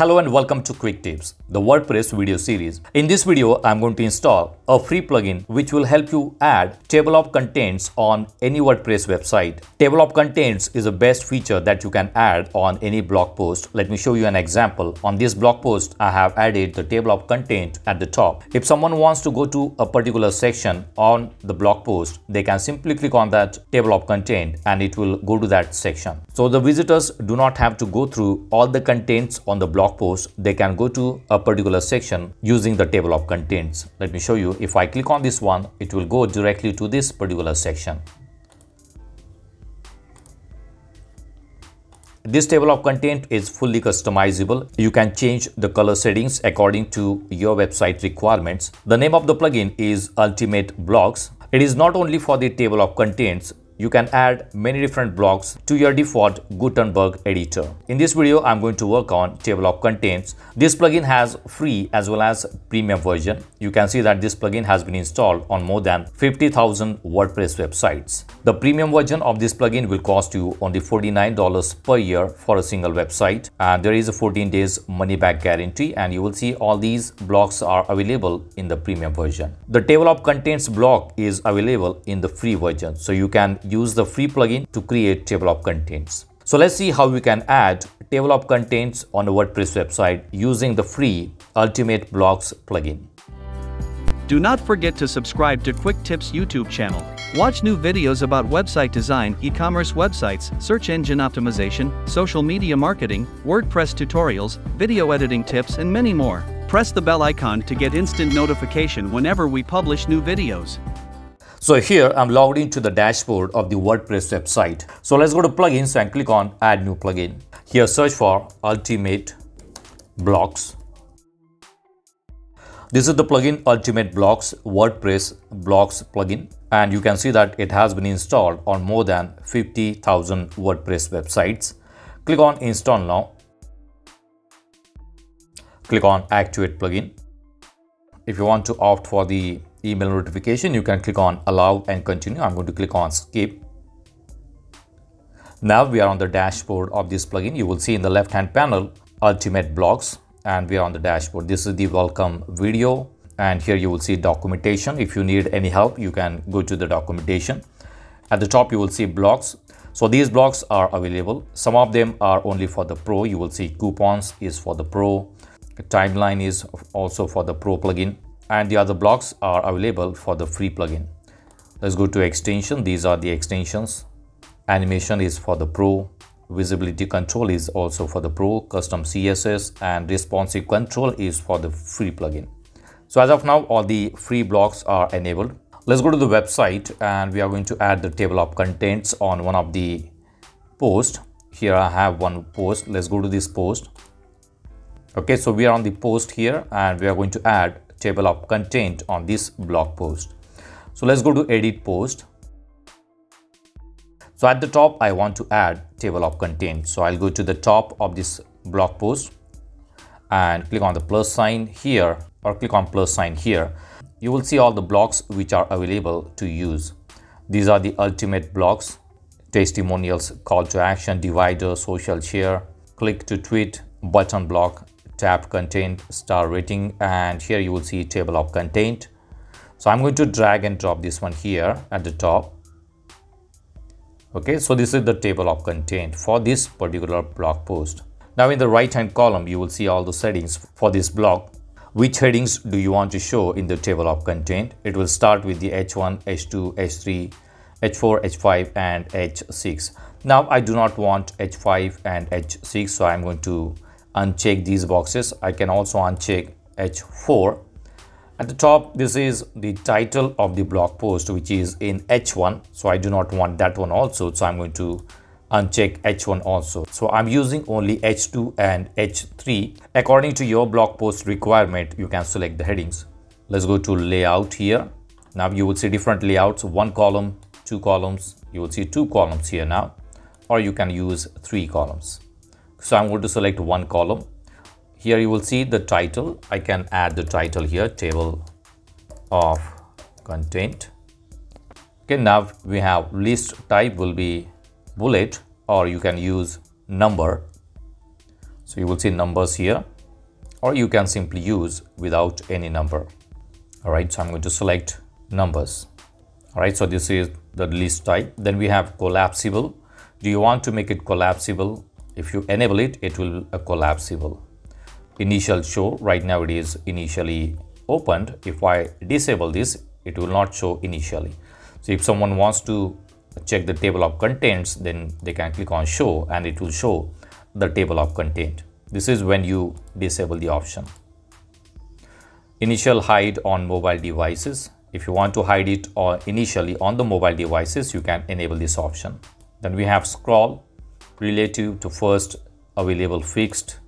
Hello and welcome to Quick Tips, the WordPress video series. In this video, I'm going to install a free plugin which will help you add table of contents on any WordPress website. Table of contents is the best feature that you can add on any blog post. Let me show you an example. On this blog post, I have added the table of content at the top. If someone wants to go to a particular section on the blog post, they can simply click on that table of content and it will go to that section. So the visitors do not have to go through all the contents on the blog blog post, they can go to a particular section using the table of contents. Let me show you. If I click on this one, it will go directly to this particular section. This table of content is fully customizable. You can change the color settings according to your website requirements. The name of the plugin is Ultimate Blocks. It is not only for the table of contents, you can add many different blocks to your default Gutenberg editor. In this video, I'm going to work on table of contents. This plugin has free as well as premium version. You can see that this plugin has been installed on more than 50,000 WordPress websites. The premium version of this plugin will cost you only $49 per year for a single website. And there is a 14 days money back guarantee and you will see all these blocks are available in the premium version. The table of contents block is available in the free version. So you can use the free plugin to create table of contents. So let's see how we can add table of contents on a WordPress website using the free Ultimate Blocks plugin. Do not forget to subscribe to Quick Tips YouTube channel. Watch new videos about website design, e-commerce websites, search engine optimization, social media marketing, WordPress tutorials, video editing tips and many more. Press the bell icon to get instant notification whenever we publish new videos. So here I'm logged into the dashboard of the WordPress website. So let's go to plugins and click on add new plugin. Here search for Ultimate Blocks. This is the plugin Ultimate Blocks WordPress Blocks plugin and you can see that it has been installed on more than 50,000 WordPress websites. Click on install now. Click on activate plugin. If you want to opt for the email notification, you can click on allow and continue. I'm going to click on skip. Now we are on the dashboard of this plugin. You will see in the left hand panel ultimate blocks and we are on the dashboard. This is the welcome video and here you will see documentation. If you need any help, you can go to the documentation. At the top, you will see blocks. So these blocks are available. Some of them are only for the pro. You will see coupons is for the pro. Timeline is also for the pro plugin and the other blocks are available for the free plugin. Let's go to extension. These are the extensions. Animation is for the pro. Visibility control is also for the pro. Custom CSS and responsive control is for the free plugin. So as of now, all the free blocks are enabled. Let's go to the website and we are going to add the table of contents on one of the post. Here I have one post. Let's go to this post. Okay, so we are on the post here and we are going to add table of content on this blog post. So let's go to edit post. So at the top, I want to add table of content. So I'll go to the top of this blog post and click on the plus sign here or click on plus sign here. You will see all the blocks which are available to use. These are the ultimate blocks, testimonials, call to action, divider, social share, click to tweet, button block, tab content star rating and here you will see table of content so i'm going to drag and drop this one here at the top. Okay so this is the table of content for this particular blog post. Now in the right hand column you will see all the settings for this blog which headings do you want to show in the table of content it will start with the h1 h2 h3 h4 h5 and h6 now i do not want h5 and h6 so i'm going to uncheck these boxes. I can also uncheck h4 at the top this is the title of the blog post which is in h1 so i do not want that one also. So i'm going to uncheck h1 also. So i'm using only h2 and h3 according to your blog post requirement you can select the headings. Let's go to layout here. Now you will see different layouts. One column two columns. You will see two columns here now. Or you can use three columns so I'm going to select one column. Here you will see the title. I can add the title here, table of content. Okay, now we have list type will be bullet or you can use number. so you will see numbers here or you can simply use without any number all right so i'm going to select numbers all right so this is the list type then we have collapsible do you want to make it collapsible if you enable it it will be collapsible. Initial show right now it is initially opened. If i disable this it will not show initially. So if someone wants to check the table of contents then they can click on show and it will show the table of content. This is when you disable the option. Initial hide on mobile devices. If you want to hide it or initially on the mobile devices you can enable this option. Then we have scroll relative to first available fixed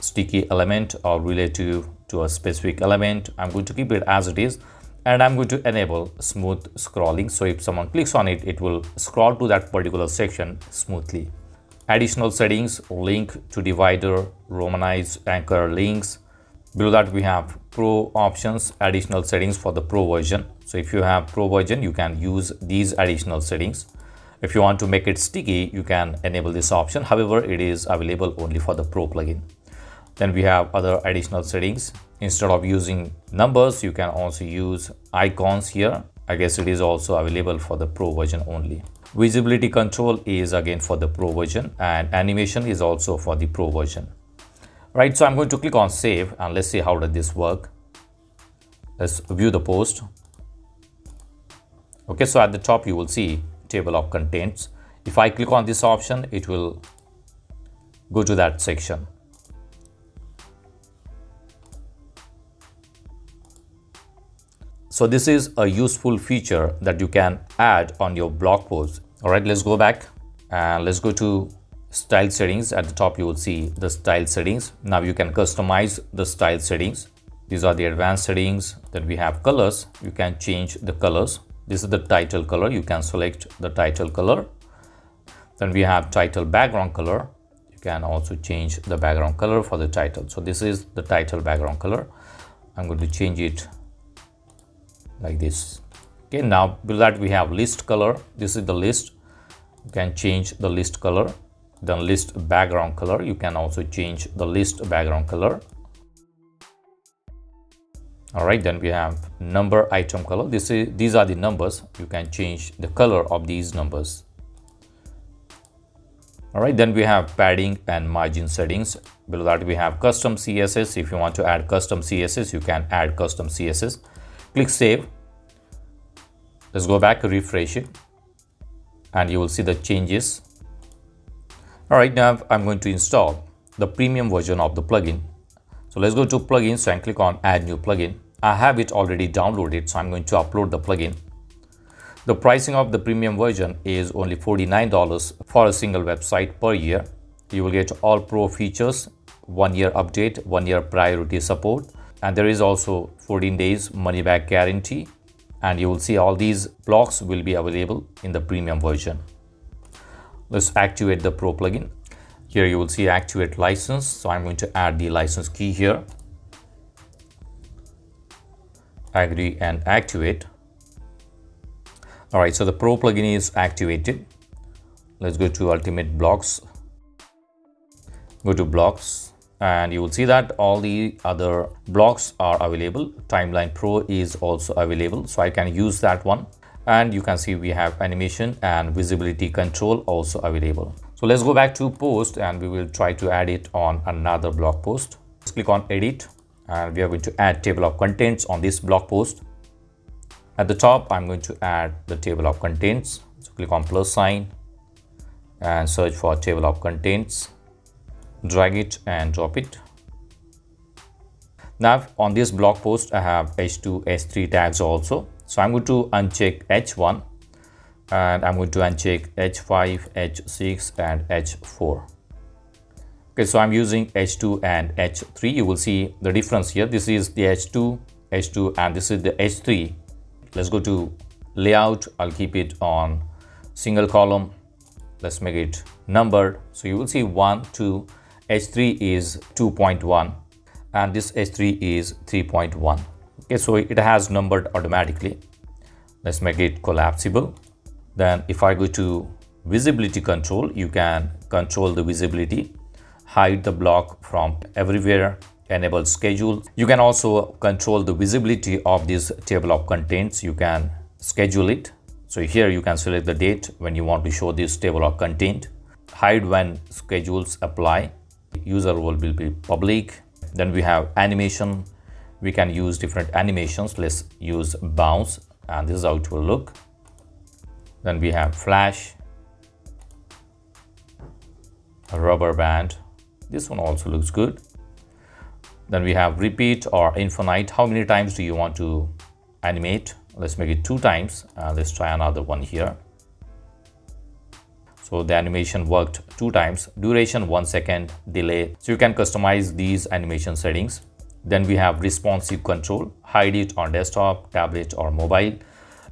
sticky element or relative to a specific element. I'm going to keep it as it is and i'm going to enable smooth scrolling. So if someone clicks on it it will scroll to that particular section smoothly. Additional settings link to divider romanize anchor links. Below that we have pro options additional settings for the pro version. So if you have pro version you can use these additional settings if you want to make it sticky you can enable this option. However it is available only for the pro plugin. Then we have other additional settings. Instead of using numbers you can also use icons here. I guess it is also available for the pro version only. Visibility control is again for the pro version and animation is also for the pro version. Right so i'm going to click on save and let's see how does this work. Let's view the post. Okay so at the top you will see table of contents. If i click on this option it will go to that section. So this is a useful feature that you can add on your blog post. All right let's go back and let's go to style settings. At the top you will see the style settings. Now you can customize the style settings. These are the advanced settings. Then we have colors. You can change the colors this is the title color. You can select the title color. Then we have title background color. You can also change the background color for the title. So this is the title background color. I'm going to change it like this. Okay now below that we have list color. This is the list. You can change the list color. Then list background color. You can also change the list background color all right then we have number item color. This is these are the numbers. You can change the color of these numbers. All right then we have padding and margin settings. Below that we have custom css if you want to add custom css you can add custom css click save. Let's go back refresh it and you will see the changes. All right now i'm going to install the premium version of the plugin so let's go to plugins and click on add new plugin. I have it already downloaded so i'm going to upload the plugin. The pricing of the premium version is only $49 for a single website per year. You will get all pro features one year update one year priority support and there is also 14 days money back guarantee. And you will see all these blocks will be available in the premium version. Let's activate the pro plugin here you will see activate license. So i'm going to add the license key here. Agree and activate all right so the pro plugin is activated let's go to ultimate blocks. Go to blocks. And you will see that all the other blocks are available. Timeline pro is also available. So i can use that one. And you can see we have animation and visibility control also available so let's go back to post and we will try to add it on another blog post. Let's click on edit and we are going to add table of contents on this blog post. At the top i'm going to add the table of contents. So click on plus sign and search for table of contents. Drag it and drop it. Now on this blog post i have h2 h3 tags also. So I'm going to uncheck H1 and I'm going to uncheck H5, H6 and H4. Okay, so I'm using H2 and H3. You will see the difference here. This is the H2, H2 and this is the H3. Let's go to layout. I'll keep it on single column. Let's make it numbered. So you will see 1, 2, H3 is 2.1 and this H3 is 3.1 okay so it has numbered automatically let's make it collapsible then if i go to visibility control you can control the visibility hide the block from everywhere enable schedule. You can also control the visibility of this table of contents. You can schedule it. So here you can select the date when you want to show this table of content. Hide when schedules apply. User role will be public. Then we have animation. We can use different animations. Let's use bounce and this is how it will look then we have flash a rubber band. This one also looks good. Then we have repeat or infinite. How many times do you want to animate? Let's make it two times. Uh, let's try another one here. So the animation worked two times. Duration one second. Delay. So you can customize these animation settings. Then we have responsive control. Hide it on desktop tablet or mobile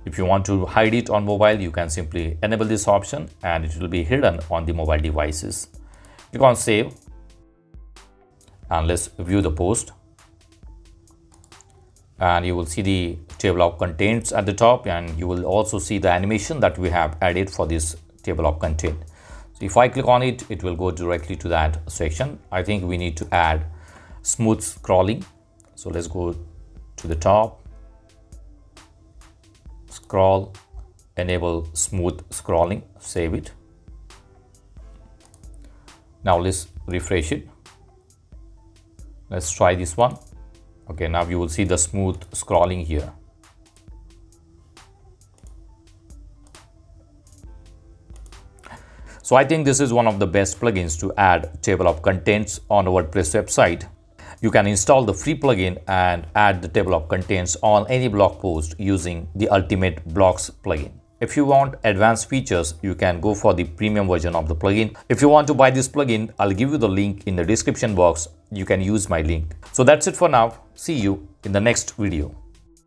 if you want to hide it on mobile you can simply enable this option and it will be hidden on the mobile devices. Click on save. And let's view the post. And you will see the table of contents at the top and you will also see the animation that we have added for this table of content. So if i click on it it will go directly to that section. I think we need to add smooth scrolling. So let's go to the top scroll enable smooth scrolling save it. Now let's refresh it. Let's try this one. Okay now you will see the smooth scrolling here. So i think this is one of the best plugins to add table of contents on wordpress website you can install the free plugin and add the table of contents on any blog post using the ultimate blocks plugin if you want advanced features, you can go for the premium version of the plugin. If you want to buy this plugin, I'll give you the link in the description box. You can use my link. So that's it for now. See you in the next video.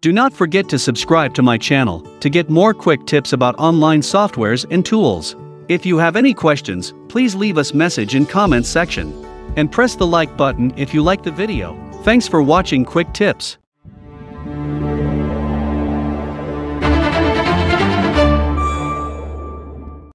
Do not forget to subscribe to my channel to get more quick tips about online softwares and tools. If you have any questions, please leave us message in comments section. And press the like button if you like the video. Thanks for watching Quick Tips.